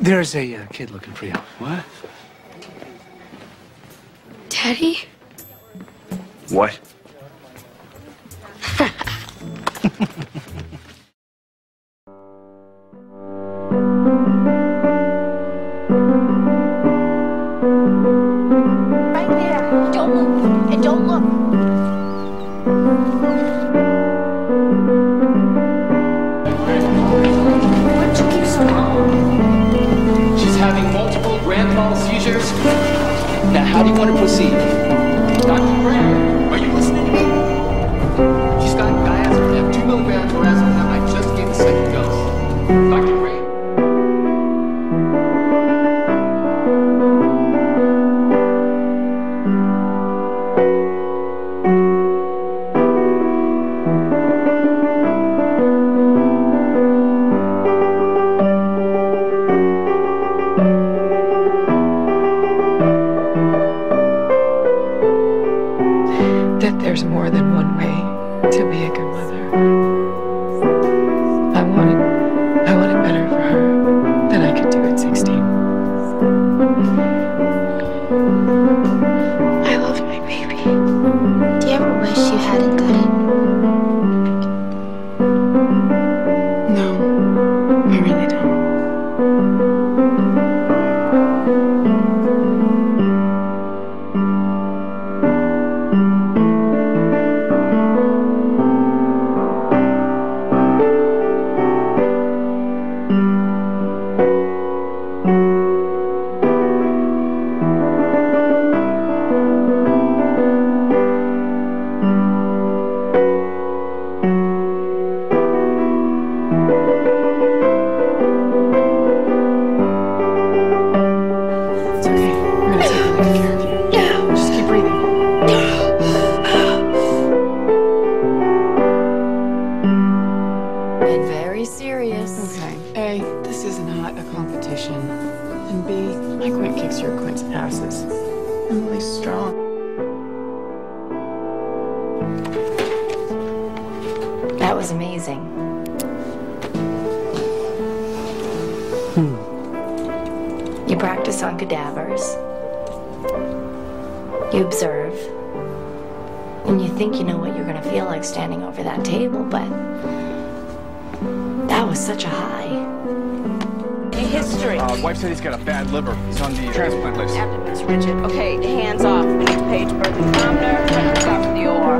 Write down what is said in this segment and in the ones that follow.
There's a uh, kid looking for you. What? Daddy? What? how do you want to proceed? Dr. Graham, are you listening that there's more than one way to be a good mother. I wanted, I wanted better for her than I could do at 16. Not a competition. And B, my quint kicks your quint's asses. I'm really strong. That was amazing. Hmm. You practice on cadavers. You observe. And you think you know what you're going to feel like standing over that table, but that was such a high. History. Uh, wife said he's got a bad liver. He's on the transplant list. Abdomen's rigid. Okay, hands off. We need page birth thermometer. Run the top the OR.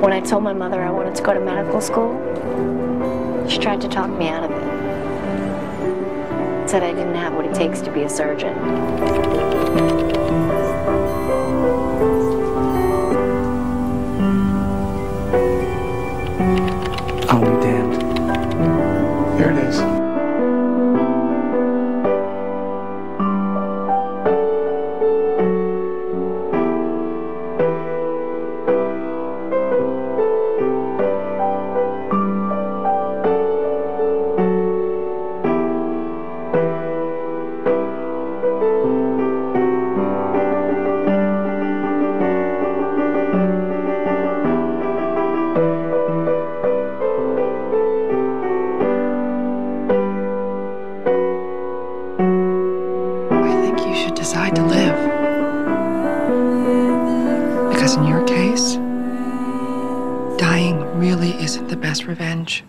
When I told my mother I wanted to go to medical school, she tried to talk me out of it. Said I didn't have what it takes to be a surgeon. Here it is. Should decide to live. Because in your case, dying really isn't the best revenge.